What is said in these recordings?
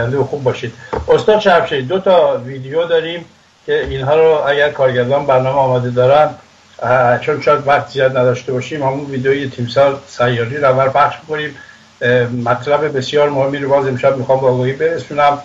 خوب باشید. استاد شرفشید دو تا ویدیو داریم که اینها رو اگر کارگردان برنامه آماده دارن چون شاید وقت زیاد نداشته باشیم همون ویدیوی تیمسار سیاری رو اول پخش کنیم مطلب بسیار مهمی رو باز امشب می‌خوام با آگاهی برسونم.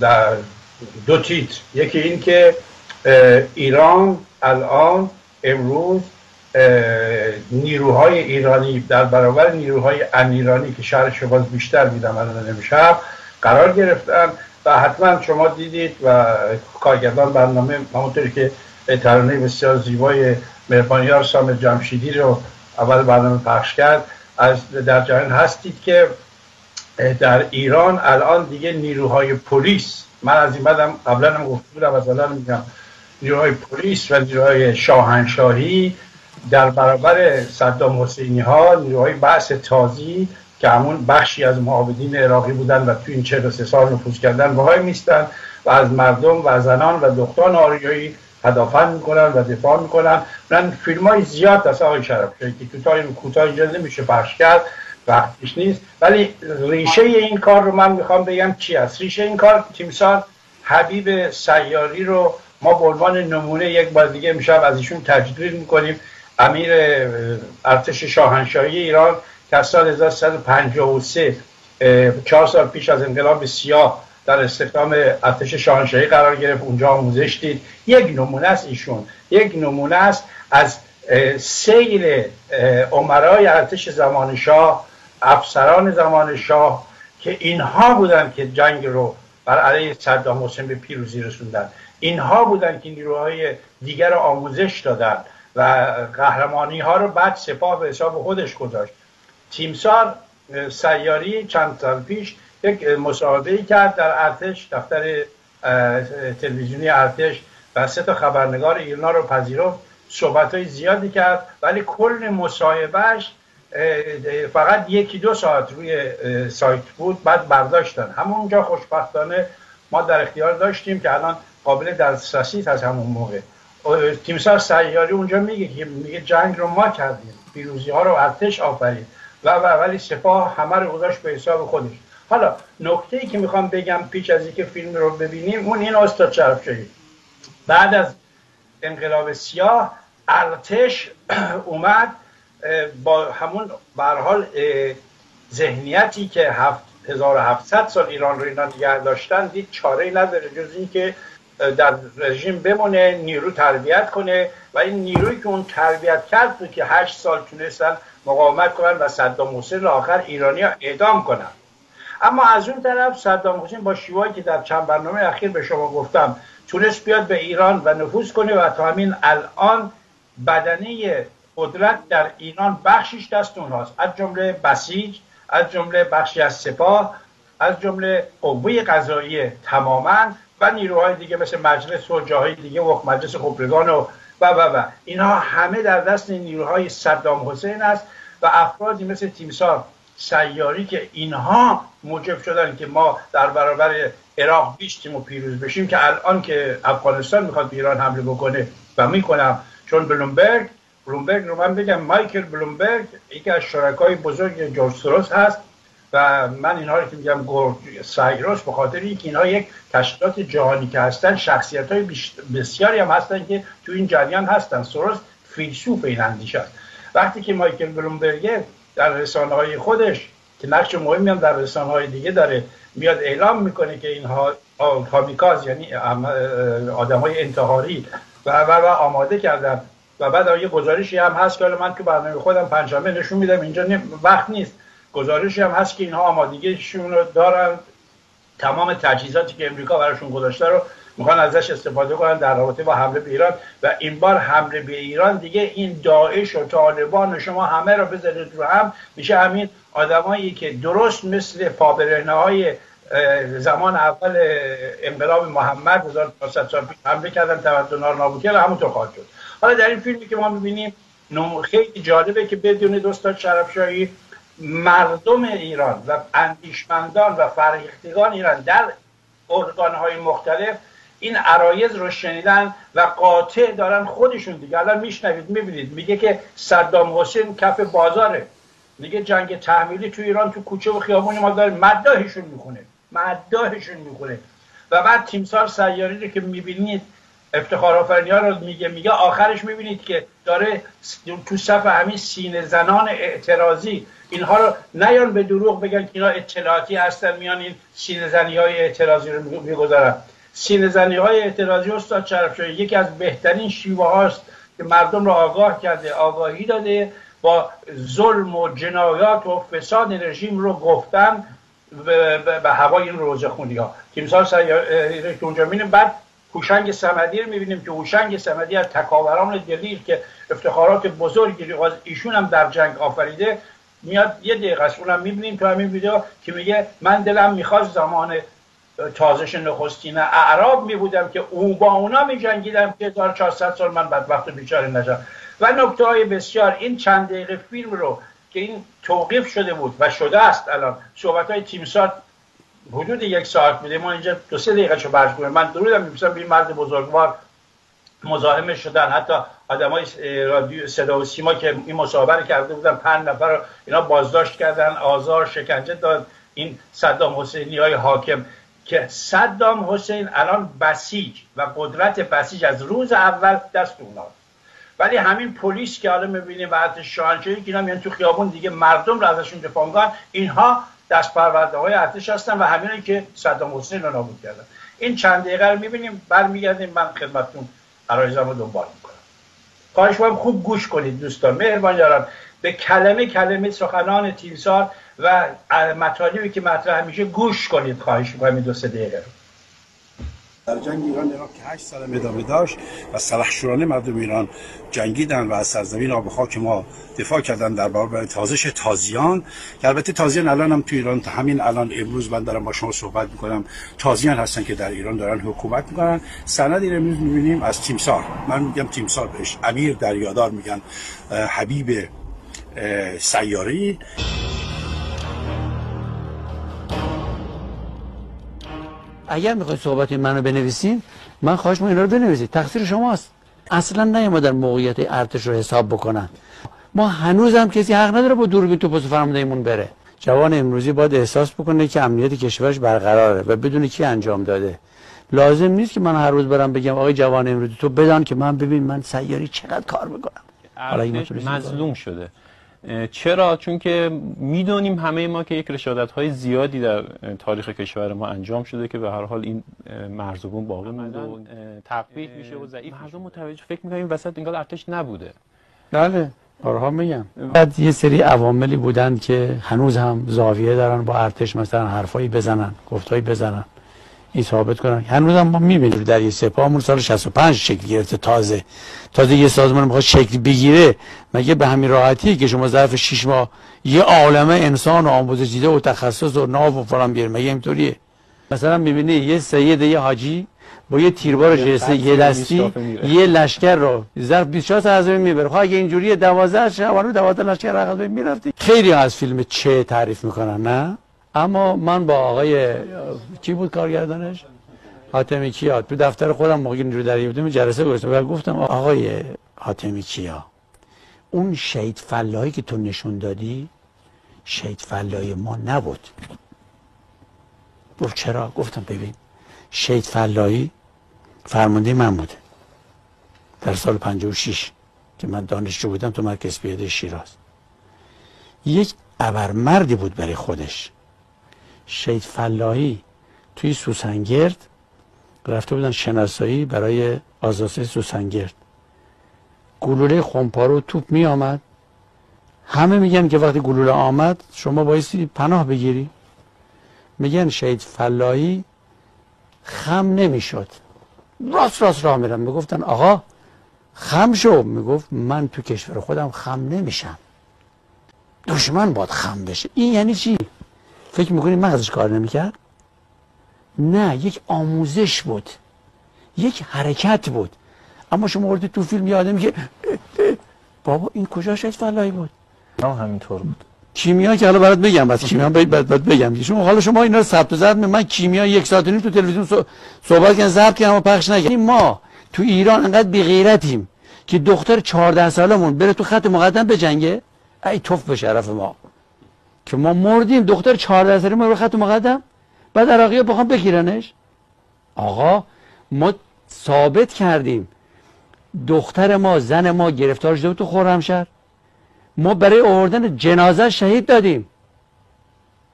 در دو تیتر. یکی این که ایران الان امروز نیروهای ایرانی در برابر نیروهای انیرانی که شهر شباز بیشتر میدم الان امشب قرار گرفتن و حتما شما دیدید و کارگردان برنامه همونطوری که ترانه بسیار زیبای مهربانیار سام جمشیدی رو اول برنامه پخش کرد از در جریان هستید که در ایران الان دیگه نیروهای پلیس من از این بعدم قبلا هم گفته بودم از الان میگم نیروهای پلیس و نیروهای شاهنشاهی در برابر صدام حسینی ها نیروهای بحث تازی که همون بخشی از معاودین عراقی بودن و تو این 43 سال نفوذ کردن وهای میستن و از مردم و زنان و دختان آریایی تدافع می‌کنن و دفاع می‌کنن. من فیلم های زیاد از آقای شرف که کوتاه کوتاه اینجا نمیشه پخش کرد وقتش نیست. ولی ریشه این کار رو من می‌خوام بگم چی است؟ ریشه این کار تیمسار حبیب سیاری رو ما به عنوان نمونه یک بار دیگه امشب از ایشون تجدید می‌کنیم. امیر ارتش شاهنشاهی ایران که از سال 1353 چهار سال پیش از انقلاب سیاه در استخدام ارتش شاهنشاهی قرار گرفت اونجا آموزش دید. یک نمونه است ایشون. یک نمونه است از سیل عمرای ارتش زمان شاه افسران زمان شاه که اینها بودن که جنگ رو بر علیه صدام حسین به پیروزی رسوندن. اینها بودن که نیروهای دیگر آموزش دادن. و قهرمانی ها رو بعد سپاه به حساب خودش گذاشت. تیمسار سیاری چند سال پیش یک مصاحبه کرد در ارتش دفتر تلویزیونی ارتش و سه تا خبرنگار ایرنا رو پذیرفت. صحبت های زیادی کرد ولی کل مصاحبهش فقط یکی دو ساعت روی سایت بود بعد برداشتن. همونجا خوشبختانه ما در اختیار داشتیم که الان قابل دسترسی از همون موقع. تیمسار سیاری اونجا میگه که میگه جنگ رو ما کردیم. پیروزی ها رو ارتش آفرید. و ولی سپاه همه رو گذاشت به حساب خودش. حالا نکته ای که می‌خوام بگم پیش از اینکه فیلم رو ببینیم اون این استاد شدید بعد از انقلاب سیاه ارتش اومد با همون حال ذهنیتی که 1700 سال ایران رو اینا نگه داشتن دید چاره نداره جز اینکه در رژیم بمونه نیرو تربیت کنه و این نیروی که اون تربیت کرد بود که هشت سال تونستن مقاومت کنن و صدام حسین آخر ایرانی ها اعدام کنن. اما از اون طرف صدام حسین با شیوایی که در چند برنامه اخیر به شما گفتم تونست بیاد به ایران و نفوذ کنه و تا همین الان بدنه قدرت در ایران بخشیش دست اونهاست. از جمله بسیج از جمله بخشی از سپاه از جمله قوه قضایی تماما و نیروهای دیگه مثل مجلس و جاهای دیگه و مجلس خبرگان و و و و. اینها همه در دست نیروهای صدام حسین است و افرادی مثل تیمسار سیاری که اینها موجب شدن که ما در برابر عراق بیستیم و پیروز بشیم که الان که افغانستان می‌خواد به ایران حمله بکنه و می‌کنم. چون بلومبرگ بلومبرگ رو من بگم مایکل بلومبرگ یکی از شرکای بزرگ جورج سروس هست. و من اینها رو که میگم سایروس به خاطر اینکه اینها یک تشکیلات جهانی که هستن شخصیت های بسیاری هم هستن که تو این جریان هستن. سروس فیلسوف این اندیشه است. وقتی که مایکل بلومبرگ در رسانه های خودش که نقش مهمی هم در رسانه های دیگه داره میاد اعلام می‌کنه که اینها کامیکاز یعنی آدم های انتحاری و, و, و آماده کردن. و بعد یه گزارشی هم هست که من تو برنامه خودم پنجشنبه نشون میدم اینجا وقت نیست. گزارشی هم هست که اینها آمادگیشون رو دارن. تمام تجهیزاتی که امریکا براشون گذاشته رو می‌خوان ازش استفاده کنن در رابطه با حمله به ایران. و این بار حمله به ایران دیگه این داعش و طالبان و شما همه رو بذارید رو هم میشه همین آدمایی که درست مثل پابرهنه های زمان اول انقلاب محمد 1400 سال پیش حمله کردن تمدن ها نابود کردن همونطور خواهد شد. حالا در این فیلمی که ما می‌بینیم خیلی جالبه که بدون دوستان شرفشاهی مردم ایران و اندیشمندان و فرهیختگان ایران در ارگانهای مختلف این عرایز رو شنیدن و قاطع دارن خودشون دیگه. الان میشنوید می‌بینید. میگه که صدام حسین کف بازاره. میگه جنگ تحمیلی تو ایران تو کوچه و خیابون ما داره مداهشون می‌خونه. مداهشون می‌خوره و بعد تیمسار سیاری رو که می‌بینید افتخار آفرینی رو میگه میگه آخرش می‌بینید که داره تو صف همین سینه زنان اعتراضی اینها رو نیان به دروغ بگن که اینا اطلاعاتی هستن میان این سینه زنی های اعتراضی رو می‌گذارن. سینه زنی های اعتراضی استاد شرف یکی از بهترین شیوه هاست که مردم رو آگاه کرده آگاهی داده با ظلم و جنایات و فساد رژیم رو گفتن به هوای این روزه خونی ها تیمسار سیاره اونجا بعد هوشنگ سمدی رو می‌بینیم که هوشنگ سمدی از تکاوران دلیر که افتخارات بزرگی از ایشون هم در جنگ آفریده میاد یه دقیقه است اونم می‌بینیم تو همین ویدیو که میگه من دلم می‌خواست زمان تازش نخستین اعراب میبودم که اون با اونا میجنگیدم که 1400 سال من بدبخت و بیچاره نشم. و نکته های بسیار این چند دقیقه فیلم رو که این توقیف شده بود و شده است الان صحبت های تیمسار حدود یک ساعت میده. ما اینجا دو سه دقیقه شو برش کنیم من درودم میپسم به این مرد بزرگوار مزاحم شدن. حتی آدمای رادیو صدا و سیما که این مصاحبه کرده بودن پنج نفر اینا بازداشت کردن آزار شکنجه داد. این صدام حسینی های حاکم که صدام حسین الان بسیج و قدرت بسیج از روز اول دست اوناست ولی همین پلیس که حالا می‌بینیم و ارتش شاهنشاهی که اینا میان تو خیابون دیگه مردم رو ازشون دفاع اینها دست پرورده های ارتش هستن و همینه که صدام حسین رو نابود کردن. این چند دقیقه رو می‌بینیم برمیگردیم. من خدمتتون عرایزم رو دنبال می‌کنم. خواهش باید خوب گوش کنید دوستان. مهربان دارم به کلمه کلمه سخنان تیمسار و مطالبی که مطرح میشه گوش کنید. خواهش می‌کنم این دو سه دقیقه رو. در جنگ ایران عراق که 8 سال ادامه داشت و سلحشورانه مردم ایران جنگیدن و از سرزمین آب خاک ما دفاع کردن در برابر تازش تازیان که البته تازیان الان هم تو ایران همین الان امروز من دارم با شما صحبت می‌کنم. تازیان هستن که در ایران دارن حکومت می‌کنن. سند این امروز می‌بینیم از تیمسار. من میگم تیمسار بهش. امیر دریادار میگن. حبیب سیاری اگر می‌خواید صحبت منو بنویسین من خواهش اینا رو بنویسید. تقصیر شماست. اصلا نه در موقعیت ارتش رو حساب بکنن. ما هنوز هم کسی حق نداره با دوربین تو پس فرماندهیمون بره. جوان امروزی باید احساس بکنه که امنیت کشورش برقراره و بدون کی انجام داده. لازم نیست که من هر روز برم بگم آقای جوان امروزی تو بدان که من ببین من سیاری چقدر کار می‌کنم. مظلوم شده. چرا؟ چون که می‌دونیم همه ما که یک رشادت های زیادی در تاریخ کشور ما انجام شده که به هر حال این مرزبون باقی مونده و تقویت میشه و ضعیف مردم متوجه فکر می‌کنیم وسط انگار ارتش نبوده. بله بارها میگم بعد یه سری عواملی بودن که هنوز هم زاویه دارن با ارتش مثلا حرفایی بزنن گفتایی بزنن. این ثابت کنن. هنوز هم ما می‌بینیم در یه سپاهمون سال 65 شکل گرفته تازه. تازه یه سازمان می‌خواد شکل بگیره مگه به همین راحتی که شما ظرف 6 ماه یه عالمه انسان و آموزش دیده و تخصص و ناو و فلان بیاره مگه اینطوریه؟ مثلا می‌بینی یه سید یه حاجی با یه تیربار جسه یه دستی یه لشکر رو ظرف 24 ساعت از می‌بره. خب اگه اینجوری 12 شبانه 12 لشکر رقم می‌رفتی خیلی از فیلم چه تعریف می‌کنن نه؟ اما من با آقای کی بود کارگردانش؟ حاتمی کیا. تو دفتر خودم موقع نیرو دریایی بودم جلسه گذاشتم. و گفتم آقای حاتمی کیا اون شهید فلاحی که تو نشون دادی شهید فلاحی ما نبود. گفت چرا؟ گفتم ببین شهید فلاحی فرمانده من بوده. در سال 56 که من دانشجو بودم تو مرکز پیاده شیراز. یک ابرمردی بود برای خودش. شید فلاحی توی سوسنگرد رفته بودن شناسایی برای آزاسه سوسنگرد. گلوله خمپارو توپ می آمد. همه میگن که وقتی گلوله آمد شما بایستی پناه بگیری. میگن شهید فلاحی خم نمی‌شد. راست راست راه میرم. می‌گفتن آقا خم شو. می‌گفت من تو کشور خودم خم نمیشم. دشمن باید خم بشه. این یعنی چی؟ فکر می‌کنی مغزش کار نمی‌کرد؟ نه یک آموزش بود. یک حرکت بود. اما شما وردی تو فیلم یادم که بابا این کجا شاید فلایی بود؟ نه همینطور بود. کیمیا که حالا برات بگم بس کیمیا باید بعد بعد بگم. شما حالا شما اینا رو ثبت زد من کیمیا یک ساعت و نیم تو تلویزیون صحبت کردن ضبط کردم و پخش نکردم. ما تو ایران انقدر بی غیرتیم که دختر 14 سالمون بره تو خط مقدم بجنگه ای توف به شرف ما. که ما مردیم دختر 14 ساله ما رو خط مقدم. بعد عراقی بخوام بگیرنش. آقا ما ثابت کردیم. دختر ما زن ما گرفتار شده تو خرمشهر. ما برای آوردن جنازه شهید دادیم.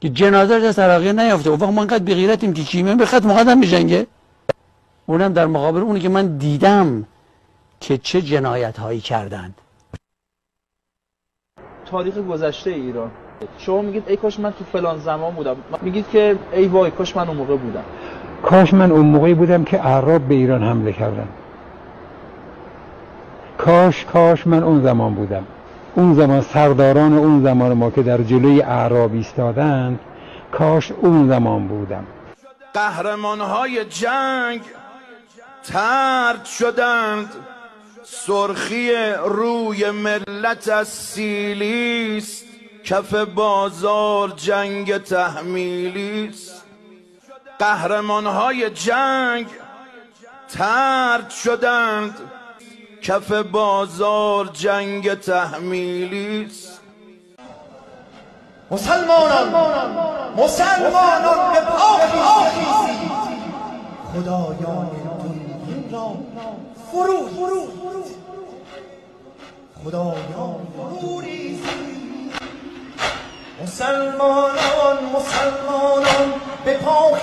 که جنازه از عراقی نیافته. وقت ما انقدر بغیرتیم که کیمیان به خط مقدم میجنگه. اونم در مقابل اونی که من دیدم که چه جنایت هایی کردند. تاریخ گذشته ایران. شما میگید ای کاش من تو فلان زمان بودم. میگید که ای وای کاش من اون موقع بودم. کاش من اون موقعی بودم که اعراب به ایران حمله کردن. کاش کاش من اون زمان بودم. اون زمان سرداران اون زمان ما که در جلوی اعراب ایستادند کاش اون زمان بودم. قهرمان های جنگ ترد شدند. سرخی روی ملت از سیلیست. کف بازار جنگ تحمیلیست قهرمان های جنگ ترد شدند. کف بازار جنگ تحمیلیست مسلمانان مسلمانان به پا خیزید. خدایان دنیا را فرو خدایان فرو مسلمانان مسلمانان به پا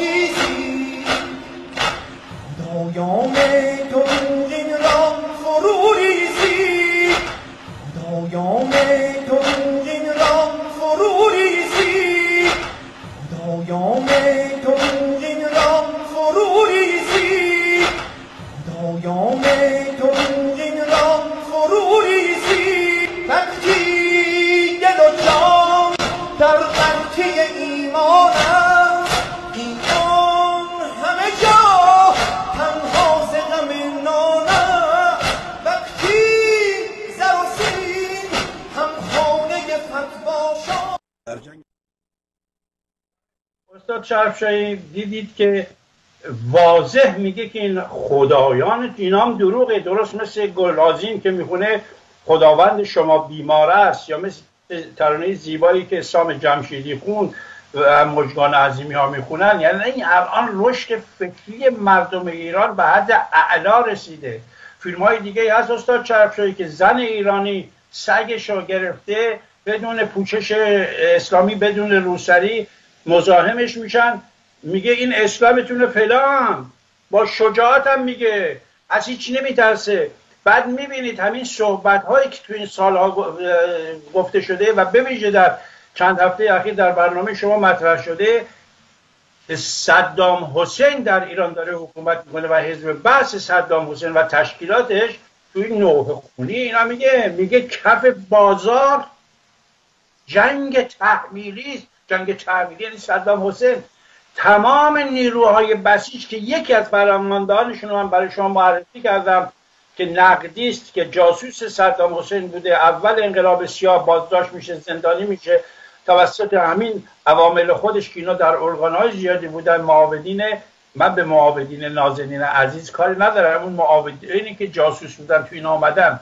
استاد شرفشاهی دیدید که واضح میگه که این خدایان اینام دروغه. درست مثل گلازین که می‌خونه خداوند شما بیمار است یا مثل ترانه زیبایی که سام جمشیدی خون و مجگان عظیمی ها می‌خونن. یعنی این الان رشد فکری مردم ایران به حد اعلا رسیده. فیلم های دیگه هست استاد چرفشاهی که زن ایرانی سگش رو گرفته بدون پوچش اسلامی بدون روسری مزاحمش میشن میگه این اسلامتون فلان. با شجاعت هم میگه. از هیچ نمیترسه. بعد می‌بینید همین صحبت هایی که تو این سالها گفته شده و بویژه در چند هفته اخیر در برنامه شما مطرح شده صدام حسین در ایران داره حکومت می‌کنه و حزب بحث صدام حسین و تشکیلاتش توی نوه خونی اینا میگه. میگه کف بازار جنگ تحمیلی است. جنگ تحمیلی یعنی صدام حسین. تمام نیروهای بسیج که یکی از فرماندهانشون من برای شما معرفی کردم که نقدی است که جاسوس صدام حسین بوده. اول انقلاب سیاه بازداشت میشه زندانی میشه. توسط همین عوامل خودش که اینا در ارگانهای زیادی بودن معاودین من به معاودین نازنین عزیز کاری ندارم. اون معاودینی که جاسوس بودن تو این آمدن